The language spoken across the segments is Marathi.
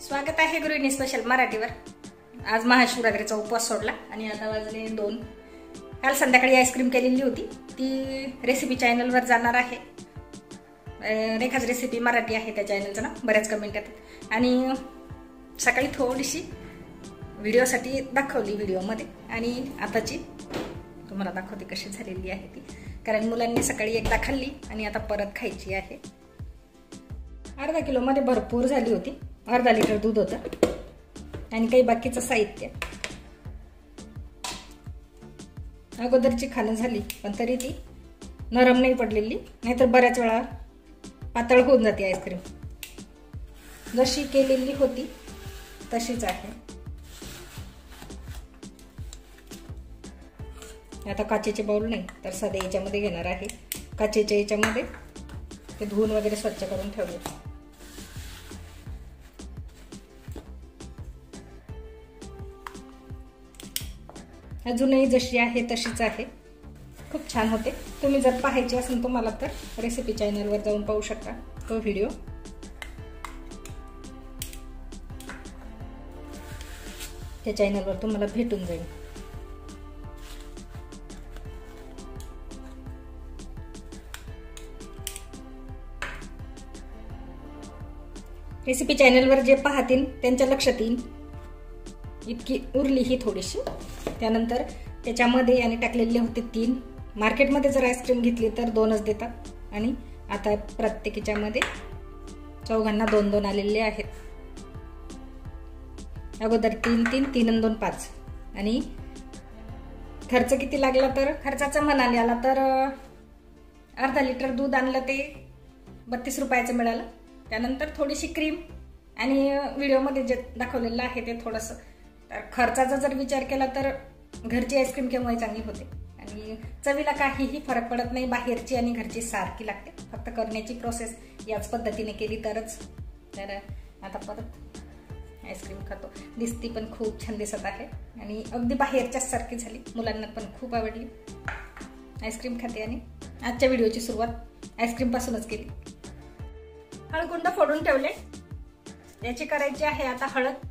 स्वागत आहे गृहिणी स्पेशल मराठीवर. आज महाशिवरात्रीचा उपवास सोडला आणि आता वाजले दोन. काल संध्याकाळी आईस्क्रीम केलेली होती. ती रेसिपी चॅनलवर जाणार आहे. रेखाच रेसिपी मराठी आहे त्या चॅनलचं ना बऱ्याच कमेंट येतात. आणि सकाळी थोडीशी व्हिडिओसाठी दाखवली व्हिडिओमध्ये आणि आताची तुम्हाला दाखवते कशी झालेली आहे ती. कारण मुलांनी सकाळी एकदा खाल्ली आणि आता परत खायची आहे. अर्धा किलोमध्ये भरपूर झाली होती. अर्धा लिटर दूध होतं. आणि काही बाकीचं साहित्य. अगोदरची खाणं झाली पण तरी ती नरम नाही पडलेली नाहीतर बऱ्याच वेळा पातळ होऊन जाते आईस्क्रीम जशी केलेली होती तशीच आहे. आता काचेचे बाउल नाही तर साधे याच्यामध्ये घेणार आहे. काचेच्या याच्यामध्ये ते धुवून वगैरे स्वच्छ करून ठेवले. अजूनही जशी आहे तशीच आहे. खूप छान होते. तुम्ही जर पाहायची असेल तुम्हाला तर रेसिपी चॅनलवर जाऊन पाहू शकता तो व्हिडिओ त्या चॅनलवर तुम्हाला भेटून जाईल. रेसिपी चॅनलवर जे पाहतील त्यांच्या लक्षात येईल. इतकी उरली ही थोडीशी. त्यानंतर त्याच्यामध्ये याने टाकलेले होते तीन. मार्केटमध्ये जर आईस्क्रीम घेतली तर दोनच देतात. आणि आता प्रत्येकीच्यामध्ये चौघांना दोन दोन आलेले आहेत. अगोदर तीन तीन तीन दोन पाच. आणि खर्च किती लागला तर खर्चाचं म्हणाले आला तर अर्धा लिटर दूध आणलं ते बत्तीस रुपयाचं मिळालं. त्यानंतर थोडीशी क्रीम आणि व्हिडिओमध्ये जे दाखवलेलं आहे ते थोडंसं तर खर्चाचा जर विचार केला तर घरची आईस्क्रीम केव्हाही चांगली होते. आणि चवीला काहीही फरक पडत नाही बाहेरची आणि घरची सारखी लागते. फक्त करण्याची प्रोसेस याच पद्धतीने केली तरच. तर आता परत आईस्क्रीम खातो. दिसती पण खूप छान दिसत आहे. आणि अगदी बाहेरच्याच सारखी झाली. मुलांना पण खूप आवडली. आईस्क्रीम खाते आणि आजच्या व्हिडिओची सुरुवात आईस्क्रीमपासूनच केली. हळकुंड फोडून ठेवले. याची करायची आहे आता हळद.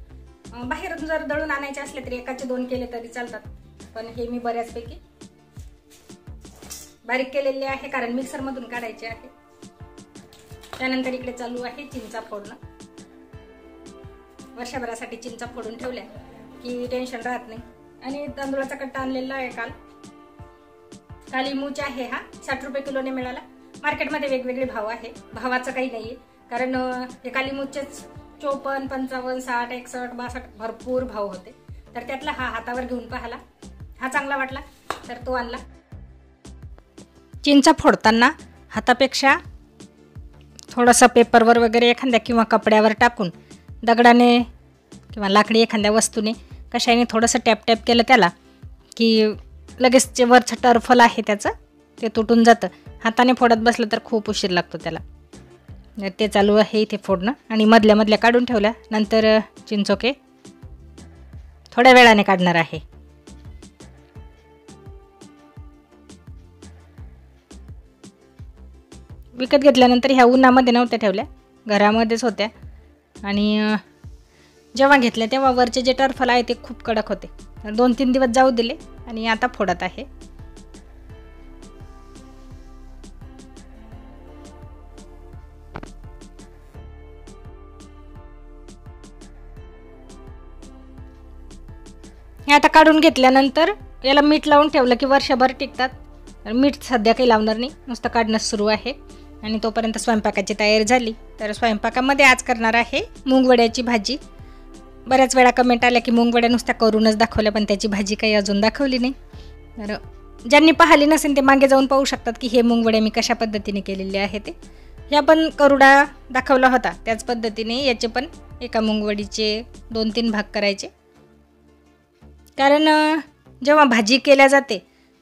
बाहेरून जर दळून आणायचे असले तरी एकाचे दोन केले तरी चालतात. पण हे मी बऱ्याचपैकी बारीक केलेले आहे कारण मिक्सरमधून काढायचे आहे. त्यानंतर इकडे चालू आहे चिंचा फोडणं. वर्षभरासाठी चिंचा फोडून ठेवल्या की टेन्शन राहत नाही. आणि तांदूळाचा कट्टा आणलेला आहे काल. काली मूच आहे हा साठ रुपये किलोने मिळाला. मार्केटमध्ये वेगवेगळे भाव आहे. भावाचं काही नाहीये कारण हे काली मूचेच चोपन्न पंचावन्न साठ एकसष्ट बासष्ट भरपूर भाव होते. तर त्यातला हा हातावर घेऊन पाहिला. हा चांगला वाटला तर तो आणला. चिंचा फोडताना हातापेक्षा थोडंसं पेपरवर वगैरे एखाद्या किंवा कपड्यावर टाकून दगडाने किंवा लाकडी एखाद्या वस्तूने कशाने थोडंसं टॅप टॅप केलं त्याला की लगेच जे वरचं टर्फल आहे त्याचं ते तुटून जातं. हाताने फोडत बसलं तर खूप उशीर लागतो त्याला. ते चालू आहे इथे फोडणं. आणि मधल्या मधल्या काढून ठेवल्या. नंतर चिंचोके थोड्या वेळाने काढणार आहे. विकत घेतल्यानंतर ह्या उन्हामध्ये नव्हत्या ठेवल्या. घरामध्येच होत्या. आणि जेव्हा घेतल्या तेव्हा वरचे जे टर्फल आहे ते खूप कडक होते. तर दोन तीन दिवस जाऊ दिले आणि आता फोडत आहे. हे आता काढून घेतल्यानंतर याला मीठ लावून ठेवलं की वर्षभर टिकतात. मीठ सध्या काही लावणार नाही. नुसतं काढणं सुरू आहे. आणि तोपर्यंत स्वयंपाकाची तयारी झाली. तर स्वयंपाकामध्ये आज करणार आहे मुंगवड्याची भाजी. बऱ्याच वेळा कमेंट आल्या की मुंगवड्या नुसत्या करूनच दाखवल्या पण त्याची भाजी काही अजून दाखवली नाही. तर ज्यांनी पाहिली नसेल ते मागे जाऊन पाहू शकतात की हे मुंगवडे मी कशा पद्धतीने केलेले आहे ते. ह्या पण करुडा दाखवला होता. त्याच पद्धतीने याचे पण एका मुंगवडीचे दोन तीन भाग करायचे. कारण जेव्हा भाजी केल्या जाते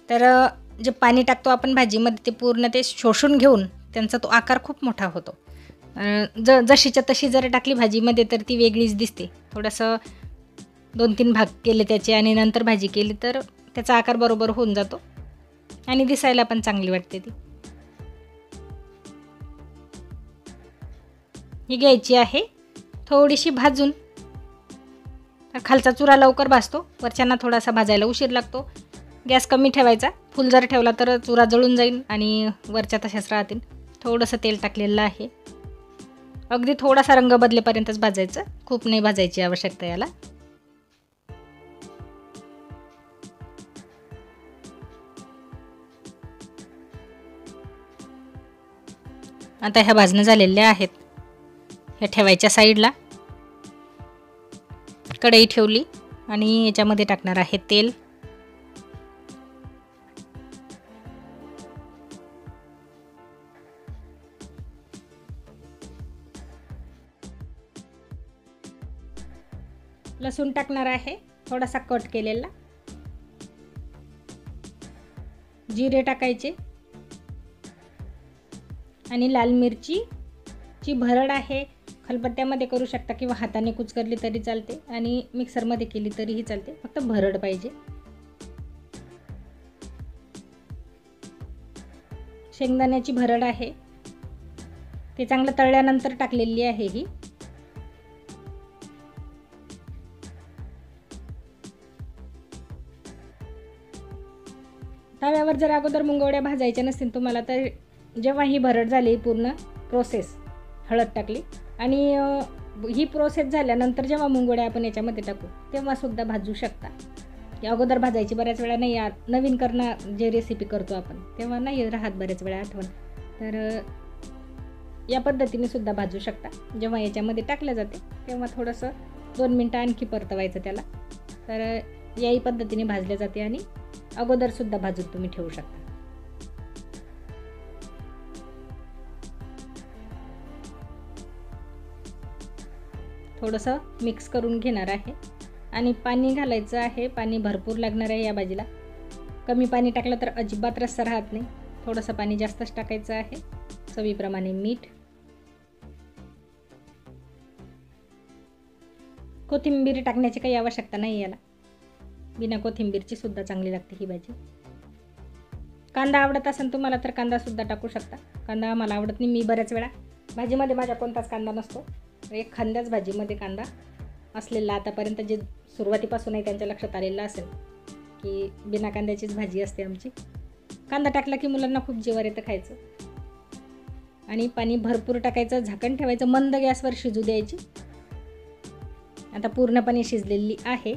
तर जे पाणी टाकतो आपण भाजीमध्ये ते पूर्ण ते शोषून घेऊन त्यांचा तो आकार खूप मोठा होतो. ज जशीच्या तशी जर टाकली भाजीमध्ये तर ती वेगळीच दिसते. थोडंसं दोन तीन भाग केले त्याचे आणि नंतर भाजी केली तर त्याचा आकार बरोबर होऊन जातो आणि दिसायला पण चांगली वाटते ती. ही घ्यायची आहे थोडीशी भाजून. तर खालचा चुरा लवकर भाजतो. वरच्यांना थोडासा भाजायला उशीर लागतो. गॅस कमी ठेवायचा. फुल जर ठेवला तर चुरा जळून जाईल आणि वरच्या तशाच राहतील. थोडंसं तेल टाकलेलं आहे. अगदी थोडासा रंग बदलेपर्यंतच भाजायचं. खूप नाही भाजायची आवश्यकता याला. आता ह्या भाजणं झालेल्या आहेत. ह्या ठेवायच्या साईडला. कढई ठेवली आणि याच्यामध्ये टाकणार आहे तेल. लसूण टाकणार आहे थोडासा कट केलेला. जिरे टाकायचे. आणि लाल मिरची जी भरड आहे खलबत्त्यामध्ये करू शकता किंवा हाताने कुचकरली तरी चालते आणि मिक्सरमध्ये केली तरीही चालते. फक्त भरड पाहिजे. शेंगदाण्याची भरड आहे. ते चांगलं तळल्यानंतर टाकलेली आहे ही. तव्यावर जर अगोदर मुंगवड्या भाजायच्या नसतील तुम्हाला तर जेव्हा ही भरड झाली पूर्ण प्रोसेस हळद टाकली. आणि ही प्रोसेस झाल्यानंतर जेव्हा मुंगवड्या आपण याच्यामध्ये टाकू तेव्हासुद्धा भाजू शकता. की अगोदर भाजायची बऱ्याच वेळा नाही नवीन करणं जे रेसिपी करतो आपण तेव्हा नाही राहत बऱ्याच वेळा आठवण. तर या पद्धतीने सुद्धा भाजू शकता. जेव्हा याच्यामध्ये टाकलं जाते तेव्हा थोडंसं दोन मिनटं आणखी परतवायचं त्याला. तर याही पद्धतीने भाजले जाते आणि अगोदरसुद्धा भाजून तुम्ही ठेवू शकता. थोडंसं मिक्स करून घेणार आहे. आणि पाणी घालायचं आहे. पाणी भरपूर लागणार आहे या भाजीला कमी पाणी टाकलं तर अजिबात रस्सा राहत नाही. थोडंसं पाणी जास्तच टाकायचं आहे. चवीप्रमाणे मीठ. कोथिंबीर टाकण्याची काही आवश्यकता नाही याला. बिना कोथिंबीरची सुद्धा चांगली लागते ही भाजी. कांदा आवडत असेल तुम्हाला तर कांदासुद्धा टाकू शकता. कांदा मला आवडत नाही. मी बऱ्याच वेळा भाजीमध्ये माझ्या कोणताच कांदा नसतो. एक खांद्याच भाजीमध्ये कांदा असलेला आतापर्यंत जे सुरुवातीपासूनही त्यांच्या लक्षात आलेलं असेल की बिना कांद्याचीच भाजी असते आमची. कांदा टाकला की मुलांना खूप जेवार येतं खायचं. आणि पाणी भरपूर टाकायचं झाकण ठेवायचं मंद गॅसवर शिजू द्यायची. आता पूर्णपणे शिजलेली आहे.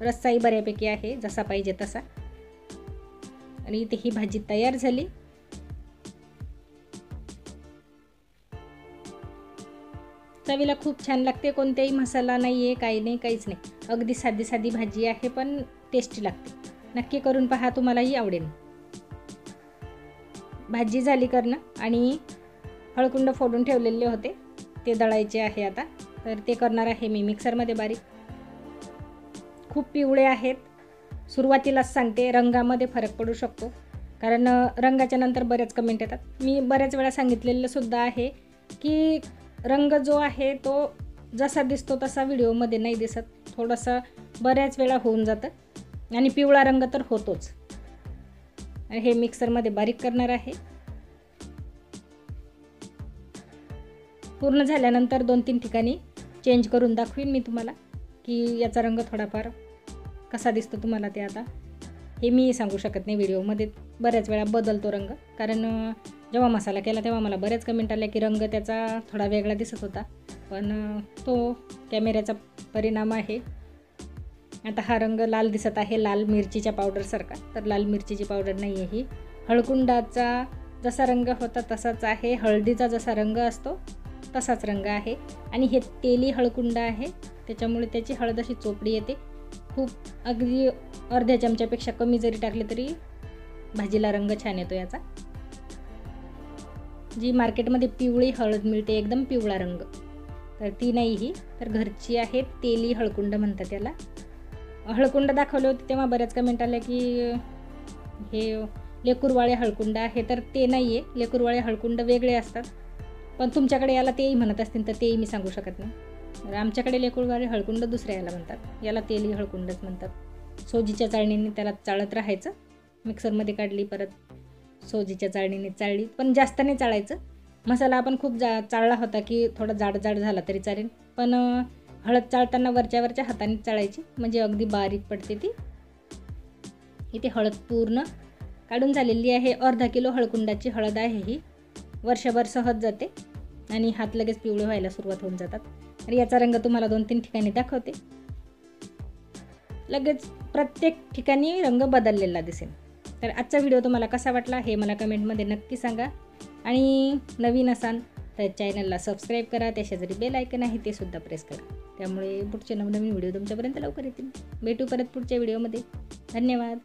रस्साही बऱ्यापैकी आहे जसा पाहिजे तसा. आणि इथे ही भाजी तयार झाली. चवीला खूप छान लागते. कोणत्याही मसाला नाही आहे काही नाही काहीच नाही. अगदी साधी साधी भाजी आहे पण टेस्टी लागते. नक्की करून पहा तुम्हालाही आवडेल. भाजी झाली करणं आणि हळकुंड फोडून ठेवलेले होते. ते दळायचे आहे आता. तर ते करणार आहे मी मिक्सरमध्ये बारीक. खूप पिवळे आहेत. सुरुवातीलाच सांगते रंगामध्ये फरक पडू शकतो. कारण रंगाच्या नंतर बऱ्याच कमेंट येतात. मी बऱ्याच वेळा सांगितलेलं सुद्धा आहे की रंग जो आहे तो जसा दिसतो तसा व्हिडिओमध्ये नाही दिसत. थोडंसं बऱ्याच वेळा होऊन जातं. आणि पिवळा रंग तर होतोच. हे मिक्सरमध्ये बारीक करणार आहे. पूर्ण झाल्यानंतर दोन तीन ठिकाणी चेंज करून दाखवीन मी तुम्हाला की याचा रंग थोडाफार कसा दिसतो तुम्हाला ते आता. हे मी सांगू शकत नाही व्हिडिओमध्ये. बऱ्याच वेळा बदलतो रंग कारण जेव्हा मसाला केला तेव्हा मला बरेच कमेंट आल्या की रंग त्याचा थोडा वेगळा दिसत होता. पण तो कॅमेऱ्याचा परिणाम आहे. आता हा रंग लाल दिसत आहे लाल मिरचीच्या पावडरसारखा तर लाल मिरचीची पावडर नाही आहे ही. हळकुंडाचा जसा रंग होता तसाच आहे. हळदीचा जसा रंग असतो तसाच रंग आहे. आणि हे तेली हळकुंड आहे. त्याच्यामुळे त्याची हळद अशी चोपडी येते. खूप अगदी अर्ध्या चमच्यापेक्षा कमी जरी टाकले तरी भाजीला रंग छान येतो याचा. जी मार्केटमध्ये पिवळी हळद मिळते एकदम पिवळा रंग. तर ती नाही ही. तर घरची आहे तेली हळकुंड म्हणतात त्याला हळकुंड दाखवले होते तेव्हा बऱ्याच कमेंट आल्या की हे लेकुरवाळे हळकुंड आहे तर ते नाही आहे लेकुरवाळे हळकुंड वेगळे असतात. पण तुमच्याकडे याला तेही म्हणत असतील तर तेही मी सांगू शकत नाही. तर आमच्याकडे लेकुरवाळे हळकुंड दुसऱ्या याला म्हणतात. याला तेली हळकुंडच म्हणतात. सोजीच्या चाळणीने त्याला चाळत राहायचं. मिक्सरमध्ये काढली परत सोजीच्या चाळणीने चाळली. पण जास्त नाही चाळायचं. मसाला आपण खूप जा चाळला होता की थोडा जाड जाड झाला तरी चालेल. पण हळद चाळताना वरच्या वरच्या हाताने चाळायची. म्हणजे अगदी बारीक पडते ती. इथे हळद पूर्ण काढून झालेली आहे. अर्धा किलो हळकुंडाची हळद आहे ही. वर्षभर सहज जाते. आणि हात लगेच पिवळे व्हायला सुरुवात होऊन जातात. आणि याचा रंग तुम्हाला दोन तीन ठिकाणी दाखवते. लगेच प्रत्येक ठिकाणी रंग बदललेला दिसेल. तर आजचा व्हिडिओ तुम्हाला कसा वाटला हे मला कमेंटमध्ये नक्की सांगा. आणि नवीन असाल तर चॅनलला सबस्क्राईब करा त्या शेजारी बेल ऐकन आहे ते सुद्धा प्रेस करा. त्यामुळे पुढचे नवनवीन व्हिडिओ तुमच्यापर्यंत लवकर येतील. भेटू परत पुढच्या व्हिडिओमध्ये. धन्यवाद.